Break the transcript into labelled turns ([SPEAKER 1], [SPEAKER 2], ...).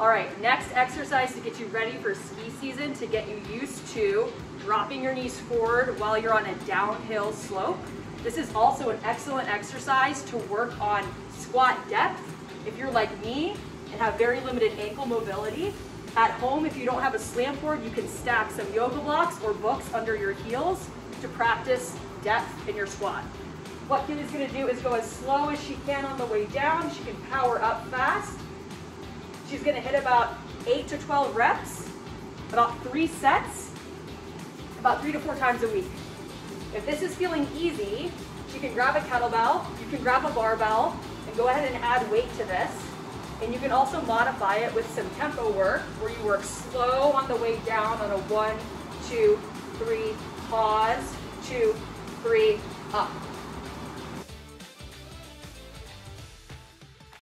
[SPEAKER 1] All right, next exercise to get you ready for ski season, to get you used to dropping your knees forward while you're on a downhill slope. This is also an excellent exercise to work on squat depth. If you're like me and have very limited ankle mobility, at home, if you don't have a slant board, you can stack some yoga blocks or books under your heels to practice depth in your squat. What Kid is gonna do is go as slow as she can on the way down. She can power up fast. She's gonna hit about eight to 12 reps, about three sets, about three to four times a week. If this is feeling easy, you can grab a kettlebell, you can grab a barbell, and go ahead and add weight to this. And you can also modify it with some tempo work, where you work slow on the way down on a one, two, three, pause, two, three, up.